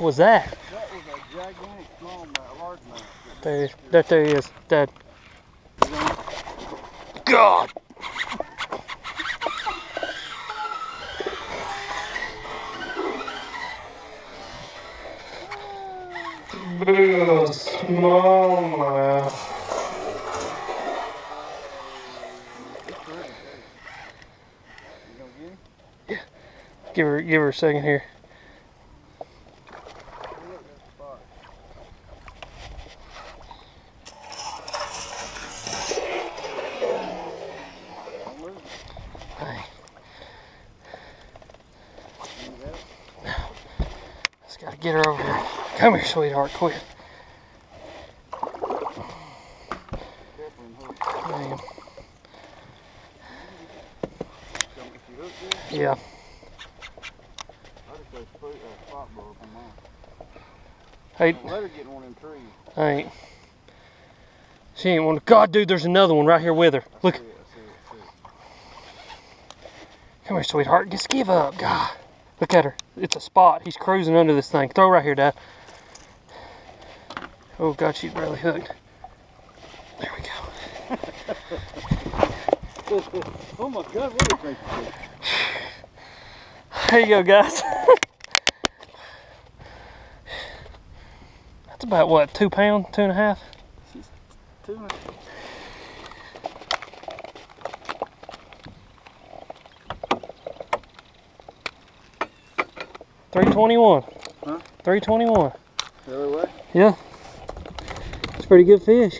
was that? That was a gigantic smallmouth. There, there, there he is. Dead. God. Smallmouth. Him? Give her, give her a second here. Look at that spot. Don't move. Hey, See that? just gotta get her over here. Come here, sweetheart, quick. Careful and hook. Damn. Come- If you hook this, Yeah. I just go spook a spot bug from mine. Hey, Let her get in them trees. I ain't. She ain't one. God, dude, there's another one right here with her. Look, it, I see it, I see it. come here, sweetheart. Just give up. God, look at her. It's a spot. He's cruising under this thing. Throw right here, Dad. Oh God, she's barely hooked. There we go. Oh my God, what a great. There you go, guys. That's about what, two pound, two and a half? A Three twenty-one. Huh? Three twenty-one. The other way? Yeah. It's pretty good fish.